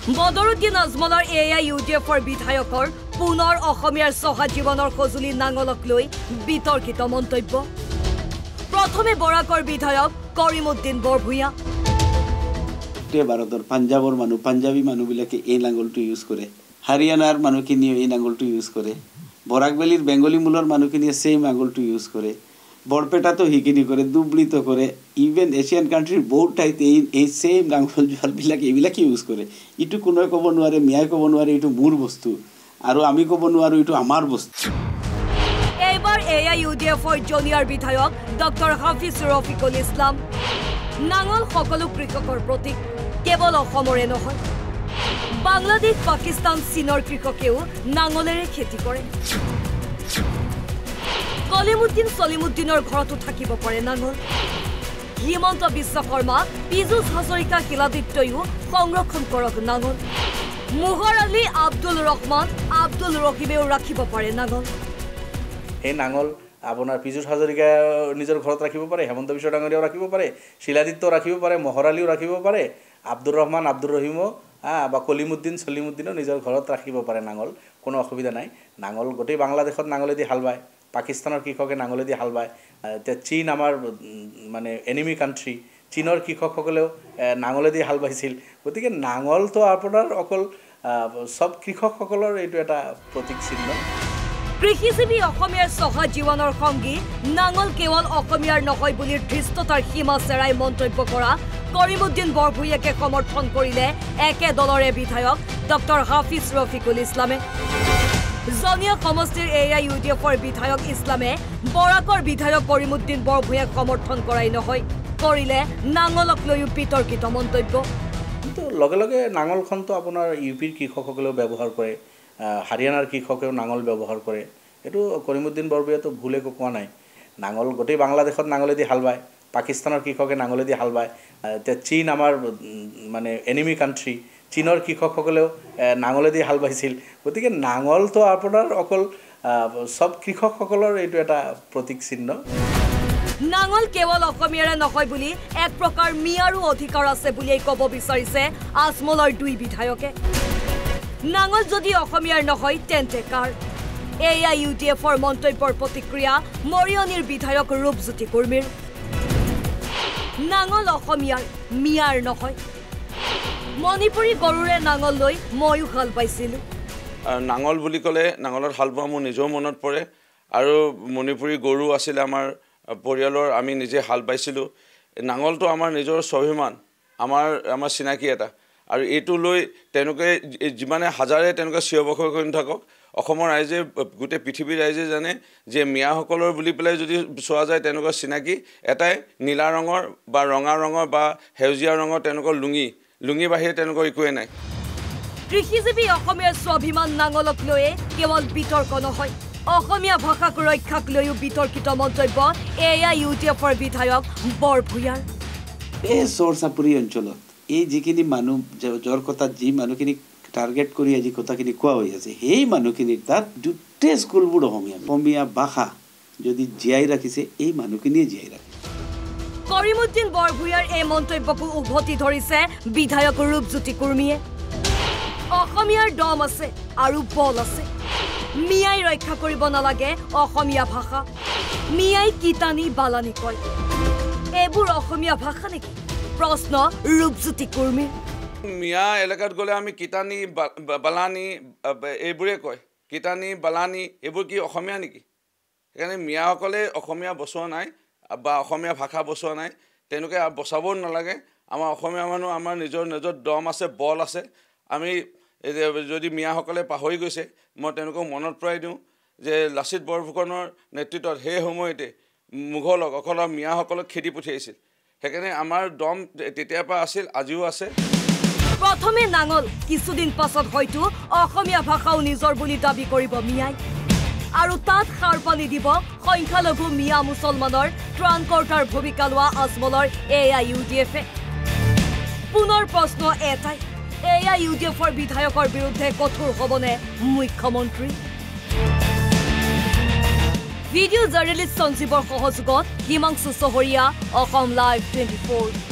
বদৰুদ্দিন আজমলৰ এ I U D এফৰ বিধায়কৰ পুনৰ অসমীয়াৰ চহা জীৱনৰ সঁজুলি নাঙলক লৈ বিতৰ্কিত মন্তব্য। প্ৰথমে বৰাকৰ বিধায়ক কৰিমুদ্দিন বৰভূঞা। গোটেই ভাৰতৰ পাঞ্জাৱৰ মানুহ পাঞ্জাবী মানুহবিলাকে এই নাঙলটো ইউজ কৰে। হাৰিয়ানাৰ মানুহখিনিয়ে এই নাঙলটো ইউজ কৰে। বৰাকবেলীৰ বেংগলী মূলৰ মানুহখিনিয়ে ছেইম নাঙলটো ইউজ কৰে। বৰপেটাতো সেইখিনি কৰে দুবলিতো কৰে ইভেন এছিয়ান কাণ্ট্ৰিৰ বহুত ঠাইত এই এই ছেইম নাঙল জোৱালবিলাক এইবিলাকে ইউজ কৰে। ইটো কোনোৱে ক'ব নোৱাৰে মিয়াই ক'ব নোৱাৰে এইটো মোৰ বস্তু। আৰু আমি ক'ব নোৱাৰোঁ এইটো আমাৰ বস্তু। এইবাৰ এ আই ইউ ডি এফৰ জুনিয়ৰ বিধায়ক ডক্টৰ হাফিজ ৰফিকুল ইছলাম। নাঙল সকলো কৃষকৰ প্ৰতীক কেৱল অসমৰে নহয়। বাংলাদেশ পাকিস্তান চীনৰ কৃষকেও নাঙলেৰে খেতি কৰে। কলিমুদ্দিন চলিমুদ্দিনৰ ঘৰতো থাকিব পাৰে নাঙল হিমন্ত বিশ্ব শৰ্মা পীযুষ হাজৰিকা শিলাদিত্যইও সংৰক্ষণ কৰক নাঙল মোহৰ আলী আব্দুল ৰহমান আব্দুল ৰহিমেও ৰাখিব পাৰে নাঙল সেই নাঙল আপোনাৰ পীযুষ হাজৰিকা নিজৰ ঘৰত ৰাখিব পাৰে হেমন্ত বিশ্ব ডাঙৰীয়াও ৰাখিব পাৰে শিলাদিত্য ৰাখিব পাৰে মহৰালীও ৰাখিব পাৰে আব্দুৰ ৰহমান আব্দুৰ ৰহিমো বা কলিমুদ্দিন চলিমুদ্দিনো নিজৰ ঘৰত ৰাখিব পাৰে নাঙল কোনো অসুবিধা নাই। নাঙল গোটেই বাংলাদেশত নাঙলেদি হাল বায়। পাকিস্তানৰ কৃষকে নাঙলেদি হাল বায়। এতিয়া চীন আমাৰ মানে এনিমি কাণ্ট্ৰি চীনৰ কৃষকসকলেও নাঙলেদি হাল বাইছিল। গতিকে নাঙলটো আপোনাৰ অকল চব কৃষকসকলৰ এইটো এটা প্ৰতীক চিহ্ন। কৃষিজীৱী অসমীয়াৰ চহা জীৱনৰ সংগী নাঙল কেৱল অসমীয়াৰ নহয় বুলি ধৃষ্টতাৰ সীমা চেৰাই মন্তব্য কৰা কৰিমুদ্দিন বৰভূঞাকে সমৰ্থন কৰিলে একে দলৰে বিধায়ক ডক্টৰ হাফিজ ৰফিকুল ইছলামে। জনীয়া সমষ্টিৰ এ ইউ ডি এফৰ বিধায়ক ইছলামে বৰাকৰ বিধায়ক কৰিমুদ্দিন বৰভূঞাক সমৰ্থন কৰাই নহয়। কৰিলে নাঙলক লৈও বিতৰ্কিত মন্তব্য। কিন্তু লগে লগে নাঙলখনটো আপোনাৰ ইউ পিৰ কৃষকসকলেও ব্যৱহাৰ কৰে হাৰিয়ানাৰ কৃষকেও নাঙল ব্যৱহাৰ কৰে। এইটো কৰিমুদ্দিন বৰবুৰীয়াতো ভুল একো কোৱা নাই। নাঙল গোটেই বাংলাদেশত নাঙলেদি হাল বায় পাকিস্তানৰ কৃষকে নাঙলেদি হাল বায় এতিয়া চীন আমাৰ মানে এনিমি কাণ্ট্ৰি চীনৰ কৃষকসকলেও এ, নাঙলেদি হাল বাইছিল। গতিকে নাঙলটো আপোনাৰ অকল চব কৃষকসকলৰ এইটো এটা প্ৰতীক চিহ্ন। নাঙল কেৱল অসমীয়াৰে নহয় বুলি এক প্ৰকাৰ মিয়াৰো অধিকাৰ আছে বুলিয়েই ক'ব বিচাৰিছে আজমলৰ দুই বিধায়কে। নাঙল যদি অসমীয়াৰ নহয় তেন্তে কাৰ? এয়া ইউ ডি এফৰ মন্তব্যৰ প্ৰতিক্ৰিয়া মৰিয়নিৰ বিধায়ক ৰূপজ্যোতি কুৰ্মীৰ। নাঙল অসমীয়াৰ মিয়াৰ নহয়। মণিপুৰী গৰুৰে নাঙল লৈ ময়ো হাল পাইছিলোঁ নাঙল বুলি ক'লে নাঙলত হাল বোৱা মোৰ নিজেও মনত পৰে। আৰু মণিপুৰী গৰু আছিলে আমাৰ পৰিয়ালৰ আমি নিজে হাল বাইছিলোঁ। নাঙলটো আমাৰ নিজৰ স্বাভিমান আমাৰ আমাৰ চিনাকি এটা। আৰু এইটো লৈ তেওঁলোকে যিমানে হাজাৰে তেওঁলোকে চিঞৰ বাখৰ কৰি নাথাকক অসমৰ ৰাইজে গোটেই পৃথিৱীৰ ৰাইজে জানে যে মিয়াসকলৰ বুলি পেলাই যদি চোৱা যায় তেওঁলোকৰ চিনাকি এটাই নীলা ৰঙৰ বা ৰঙা ৰঙৰ বা সেউজীয়া ৰঙৰ তেওঁলোকৰ লুঙি। লুঙি বাহিৰে তেওঁলোকৰ একোৱেই নাই। কৃষিজীৱী অসমীয়াৰ স্বাভিমান নাঙলক লৈয়ে কেৱল বিতৰ্ক নহয় অসমীয়া ভাষাক ৰক্ষাক লৈও বিতৰ্কিত মন্তব্য এয়া ইউ ডি এফৰ বিধায়ক বৰভূঞাৰ এই চৰ চাপৰি অঞ্চলত এই যিখিনি মানুহ যাৰ কথাত যি মানুহখিনিক টাৰ্গেট কৰি আজি কথাখিনি কোৱা হৈ আছে সেই মানুহখিনিৰ তাত গোটেই স্কুলবোৰ অসমীয়া। অসমীয়া ভাষা যদি জীয়াই ৰাখিছে এই মানুহখিনিয়ে জীয়াই ৰাখিছে। কৰিমুদ্দিন বৰভূঞাৰ এই মন্তব্যকো উভতি ধৰিছে বিধায়ক ৰূপজ্যোতি কুৰ্মীয়ে। অসমীয়াৰ দম আছে আৰু বল আছে। মিয়াই ৰক্ষা কৰিব নালাগে অসমীয়া ভাষা। মিয়াই কিতানি বালানি কয়। অসমীয়া ভাষা নেকি? প্ৰশ্ন ৰূপজ্যোতি কুৰ্মীৰ। মিয়া এলেকাত গ'লে আমি কিতানি বালানি এইবোৰে কয়। কিতানি বালানি এইবোৰ কি অসমীয়া নেকি? সেইকাৰণে মিয়াসকলে অসমীয়া বচোৱা নাই। বা অসমীয়া ভাষা বচোৱা নাই তেওঁলোকে বচাবও নালাগে। আমাৰ অসমীয়া মানুহ আমাৰ নিজৰ নিজৰ দম আছে বল আছে। আমি যদি মিয়াসকলে পাহৰি গৈছে মই তেওঁলোকক মনত পৰাই দিওঁ যে লাচিত বৰফুকনৰ নেতৃত্বত সেই সময়তে মোগলক অকল মিয়াসকলক খেদি পঠিয়াইছিল। সেইকাৰণে আমাৰ দম তেতিয়াৰ পৰা আছিল আজিও আছে। প্ৰথমে নাঙল কিছুদিন পাছত হয়তো অসমীয়া ভাষাও নিজৰ বুলি দাবী কৰিব মিয়াই। আৰু তাত সাৰ পানী দিব সংখ্যালঘু মিয়া মুছলমানৰ ত্ৰাণকৰ্তাৰ ভূমিকা লোৱা আজমলৰ এ আই ইউ ডি এফে। পুনৰ প্ৰশ্ন এটাই এ আই ইউ ডি এফৰ বিধায়কৰ বিৰুদ্ধে কঠোৰ হ'বনে মুখ্যমন্ত্ৰী? ভিডিঅ' জাৰ্নেলিষ্ট সঞ্জীৱৰ সহযোগত হিমাংশু চহৰীয়া অসম লাইভ টুৱেণ্টি ফ'ৰ